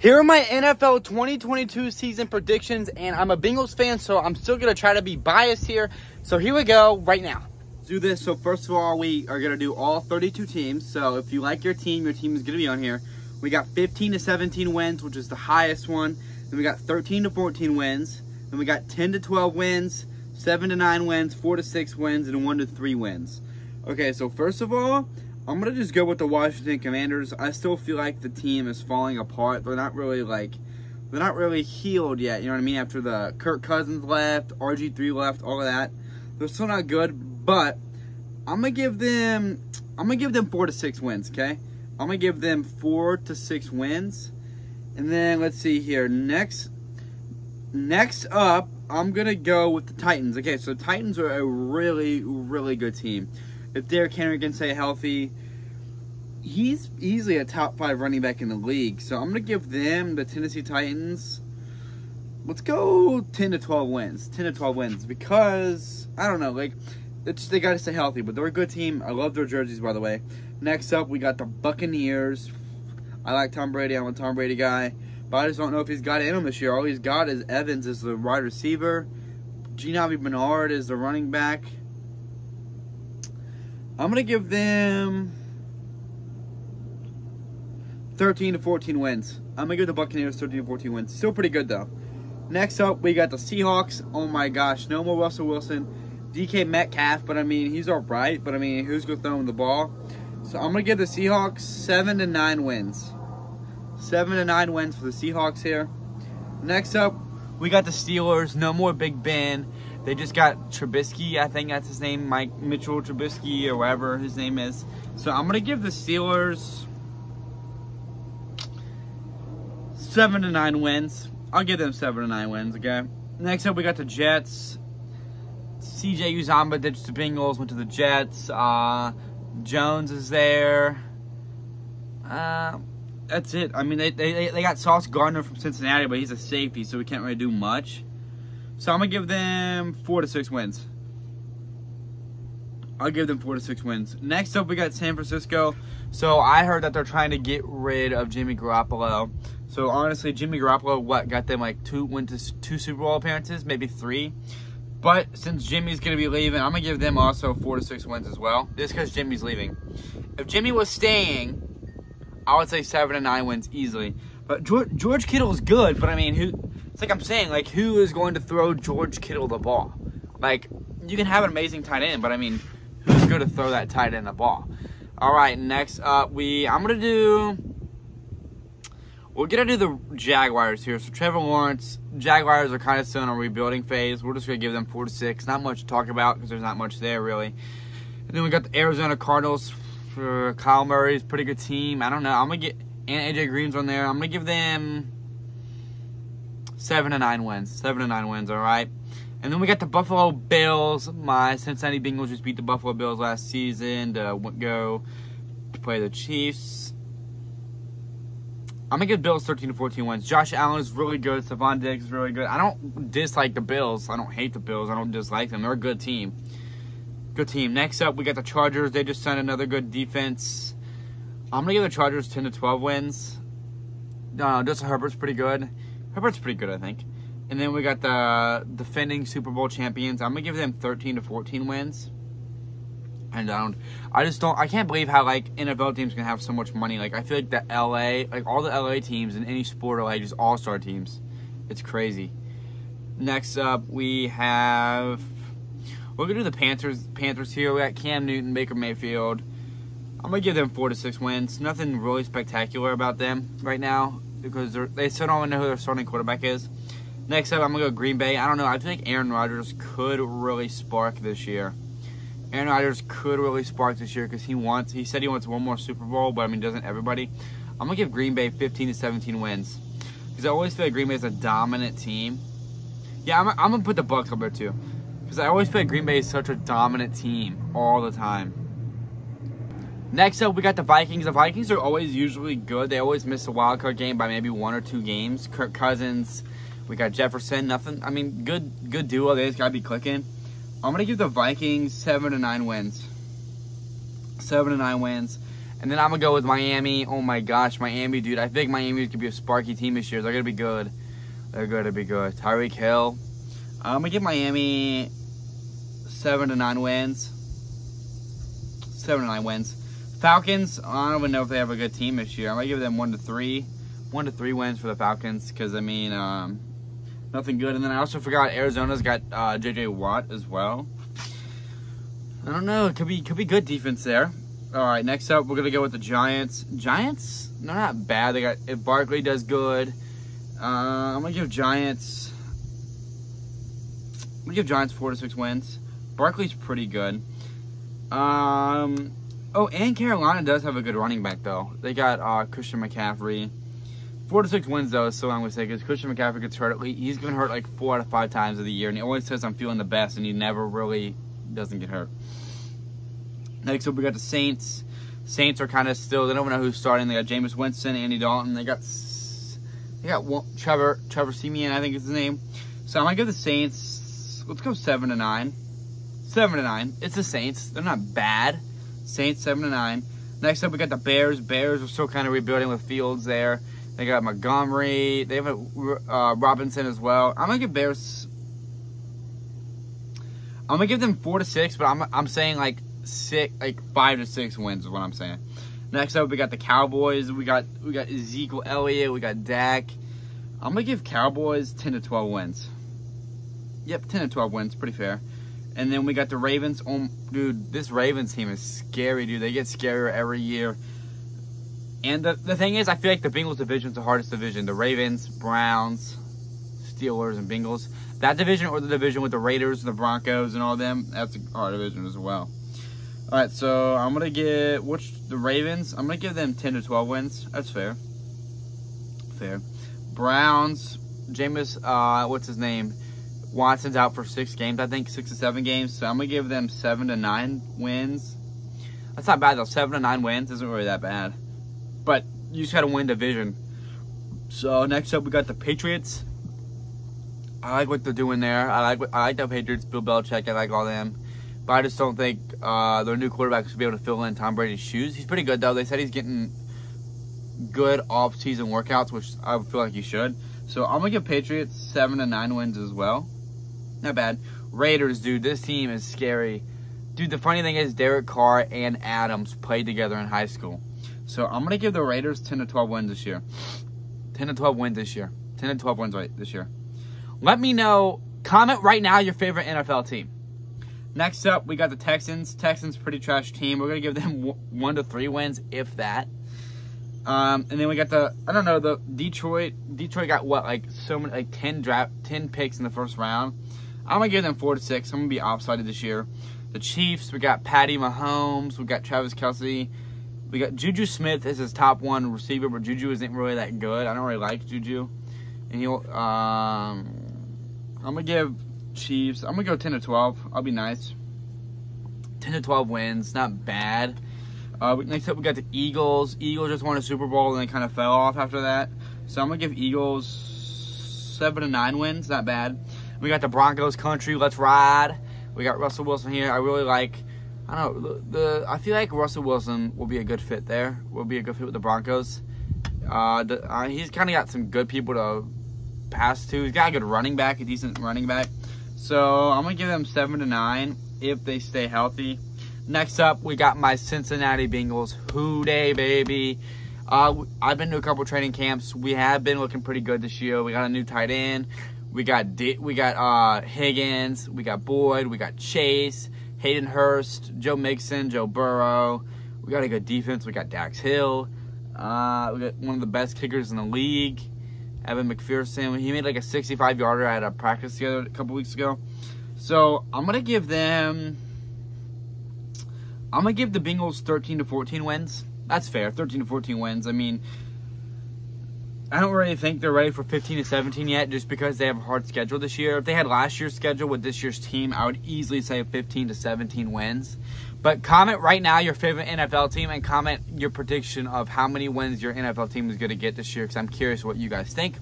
Here are my NFL 2022 season predictions, and I'm a Bengals fan, so I'm still going to try to be biased here. So here we go right now. Do this. So first of all, we are going to do all 32 teams. So if you like your team, your team is going to be on here. We got 15 to 17 wins, which is the highest one. Then we got 13 to 14 wins. Then we got 10 to 12 wins, 7 to 9 wins, 4 to 6 wins, and 1 to 3 wins. Okay, so first of all, I'm gonna just go with the Washington Commanders. I still feel like the team is falling apart. They're not really like they're not really healed yet. You know what I mean? After the Kirk Cousins left, RG3 left, all of that, they're still not good. But I'm gonna give them I'm gonna give them four to six wins. Okay, I'm gonna give them four to six wins, and then let's see here. Next, next up, I'm gonna go with the Titans. Okay, so Titans are a really really good team if Derrick Henry can stay healthy, he's easily a top five running back in the league. So I'm to give them, the Tennessee Titans, let's go 10 to 12 wins. 10 to 12 wins because, I don't know, like, they got to stay healthy, but they're a good team. I love their jerseys, by the way. Next up, we got the Buccaneers. I like Tom Brady. I'm a Tom Brady guy. But I just don't know if he's got it in him this year. All he's got is Evans as the wide receiver. Giovani Bernard is the running back. I'm going to give them 13 to 14 wins. I'm to give the Buccaneers 13 to 14 wins. Still pretty good, though. Next up, we got the Seahawks. Oh, my gosh. No more Russell Wilson. DK Metcalf, but I mean, he's all right. But I mean, who's to throw him the ball? So I'm to give the Seahawks 7 to 9 wins. 7 to 9 wins for the Seahawks here. Next up, we got the Steelers. No more Big Ben. They just got Trubisky, I think that's his name, Mike Mitchell Trubisky or whatever his name is. So I'm gonna give the Steelers seven to nine wins. I'll give them seven to nine wins. Okay. Next up, we got the Jets. CJ Uzomah ditched the Bengals, went to the Jets. Uh, Jones is there. Uh, that's it. I mean, they, they, they got Sauce Gardner from Cincinnati, but he's a safety, so we can't really do much. So I'm going to give them four to six wins. I'll give them four to six wins. Next up, we got San Francisco. So I heard that they're trying to get rid of Jimmy Garoppolo. So honestly, Jimmy Garoppolo, what got them like two went to two Super Bowl appearances, maybe three. But since Jimmy's gonna be leaving, I'm gonna give them also four to six wins as well. Just because Jimmy's leaving. If Jimmy was staying, I would say seven to nine wins easily. But George, George Kittle is good, but I mean, who it's like I'm saying, like who is going to throw George Kittle the ball? Like you can have an amazing tight end, but I mean, who's going to throw that tight end the ball? All right, next up, we I'm gonna do. We're gonna do the Jaguars here. So Trevor Lawrence, Jaguars are kind of still in a rebuilding phase. We're just gonna give them four to six. Not much to talk about because there's not much there really. And then we got the Arizona Cardinals for Kyler Murray's pretty good team. I don't know. I'm gonna get and AJ Green's on there. I'm gonna give them Seven to nine wins. Seven to nine wins, all right? And then we got the Buffalo Bills. My Cincinnati Bengals just beat the Buffalo Bills last season to go to play the Chiefs. I'm to give Bills 13 to 14 wins. Josh Allen is really good. Stefon Diggs is really good. I don't dislike the Bills. I don't hate the Bills. I don't dislike them. They're a good team. Good team. Next up, we got the Chargers. They just signed another good defense. I'm to give the Chargers 10 to 12 wins. Uh, Justin Herbert's pretty good. Herbert's pretty good, I think. And then we got the defending Super Bowl champions. I'm gonna give them 13 to 14 wins. And I don't, I just don't, I can't believe how like NFL teams can have so much money. Like I feel like the LA, like all the LA teams in any sport are like just all star teams. It's crazy. Next up, we have we're gonna do the Panthers. Panthers here. We got Cam Newton, Baker Mayfield. I'm gonna give them four to six wins. Nothing really spectacular about them right now because they still don't know who their starting quarterback is. Next up, I'm going to go Green Bay. I don't know. I think Aaron Rodgers could really spark this year. Aaron Rodgers could really spark this year because he wants. He said he wants one more Super Bowl, but I mean, doesn't everybody? I'm gonna give Green Bay 15 to 17 wins because I always feel like Green Bay is a dominant team. Yeah, I'm, I'm gonna put the Bucs up there too because I always feel like Green Bay is such a dominant team all the time. Next up, we got the Vikings. The Vikings are always usually good. They always miss a wild card game by maybe one or two games. Kirk Cousins, we got Jefferson. Nothing. I mean, good good duo. They just gotta be clicking. I'm gonna give the Vikings seven to nine wins. Seven to nine wins. And then I'm gonna go with Miami. Oh my gosh, Miami, dude. I think Miami could be a sparky team this year. They're gonna be good. They're gonna be good. Tyreek Hill. I'm gonna give Miami seven to nine wins. Seven to nine wins. Falcons. I don't even know if they have a good team this year. I'm gonna give them one to three, one to three wins for the Falcons because I mean, um, nothing good. And then I also forgot Arizona's got uh, J.J. Watt as well. I don't know. It could be could be good defense there. All right, next up we're gonna go with the Giants. Giants, they're not bad. They got if Barkley does good. Uh, I'm gonna give Giants. I'm gonna give Giants four to six wins. Barkley's pretty good. Um, oh, and Carolina does have a good running back though. They got uh, Christian McCaffrey. Four to six wins though so I'm gonna say because Christian McCaffrey gets hurt. He's been hurt like four out of five times of the year, and he always says I'm feeling the best, and he never really doesn't get hurt. Next up, we got the Saints. Saints are kind of still. They don't know who's starting. They got Jameis Winston, Andy Dalton. They got they got one, Trevor Trevor Siemian, I think is his name. So I'm gonna give the Saints. Let's go seven to nine. Seven to nine. It's the Saints. They're not bad. Saints seven to nine. Next up, we got the Bears. Bears are still kind of rebuilding with Fields there. They got Montgomery. They have a, uh, Robinson as well. I'm gonna give Bears. I'm gonna give them four to six, but I'm I'm saying like six, like five to six wins is what I'm saying. Next up, we got the Cowboys. We got we got Ezekiel Elliott. We got Dak. I'm gonna give Cowboys 10 to 12 wins. Yep, 10 to 12 wins, pretty fair. And then we got the Ravens. Oh, dude, this Ravens team is scary, dude. They get scarier every year. And the, the thing is, I feel like the Bengals division is the hardest division. The Ravens, Browns, Steelers, and Bengals. That division or the division with the Raiders, and the Broncos, and all them, that's a hard division as well. All right, so I'm gonna get which the Ravens. I'm gonna give them 10 to 12 wins. That's fair. Fair. Browns. Jameis. Uh, what's his name? Watson's out for six games. I think six to seven games. So I'm gonna give them seven to nine wins. That's not bad though. Seven to nine wins isn't really that bad. But you just gotta win division. So next up we got the Patriots. I like what they're doing there. I like I like the Patriots. Bill Belichick. I like all them. But I just don't think uh, their new quarterback should be able to fill in Tom Brady's shoes. He's pretty good though. They said he's getting good off-season workouts, which I feel like he should. So I'm gonna give Patriots seven to nine wins as well. Not bad. Raiders, dude, this team is scary. Dude, the funny thing is Derek Carr and Adams played together in high school. So I'm gonna give the Raiders 10 to 12 wins this year. 10 to 12 wins this year. 10 to 12 wins right this year. Let me know. Comment right now your favorite NFL team. Next up, we got the Texans. Texans, pretty trash team. We're gonna give them one to three wins, if that. Um, and then we got the I don't know the Detroit. Detroit got what like so many like ten draft ten picks in the first round. I'm gonna give them four to six. I'm gonna be offsided this year. The Chiefs. We got Patty Mahomes. We got Travis Kelce. We got Juju Smith as his top one receiver, but Juju isn't really that good. I don't really like Juju. And he'll um, I'm gonna give Chiefs. I'm gonna go 10 to 12. I'll be nice. 10 to 12 wins, not bad. Uh, next up, we got the Eagles. Eagles just won a Super Bowl and then kind of fell off after that. So I'm gonna give Eagles seven to nine wins, not bad. We got the Broncos country. Let's ride. We got Russell Wilson here. I really like. I don't know. The, I feel like Russell Wilson will be a good fit there. Will be a good fit with the Broncos. Uh, the, uh, he's kind of got some good people to pass to. He's got a good running back, a decent running back. So I'm gonna give them seven to nine if they stay healthy. Next up, we got my Cincinnati Bengals. Who Dey, baby. Uh, I've been to a couple training camps. We have been looking pretty good this year. We got a new tight end. We got D we got uh, Higgins. We got Boyd. We got Chase, Hayden Hurst, Joe Mixon, Joe Burrow. We got a good defense. We got Dax Hill. Uh, we got one of the best kickers in the league. Evan McPherson. He made like a 65 yarder at a practice the other a couple weeks ago. So I'm gonna give them. I'm gonna give the Bengals 13 to 14 wins. That's fair. 13 to 14 wins. I mean, I don't really think they're ready for 15 to 17 yet, just because they have a hard schedule this year. If they had last year's schedule with this year's team, I would easily say 15 to 17 wins. But comment right now your favorite NFL team and comment your prediction of how many wins your NFL team is going to get this year because I'm curious what you guys think.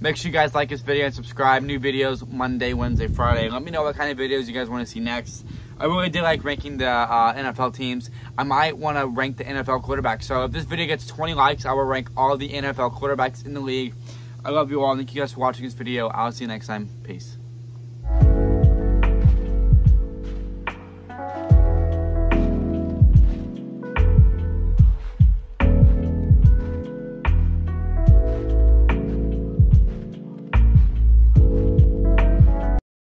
Make sure you guys like this video and subscribe. New videos Monday, Wednesday, Friday. Let me know what kind of videos you guys want to see next. I really did like ranking the uh, NFL teams. I might want to rank the NFL quarterbacks. So if this video gets 20 likes, I will rank all the NFL quarterbacks in the league. I love you all. Thank you guys for watching this video. I'll see you next time. Peace.